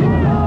Yeah.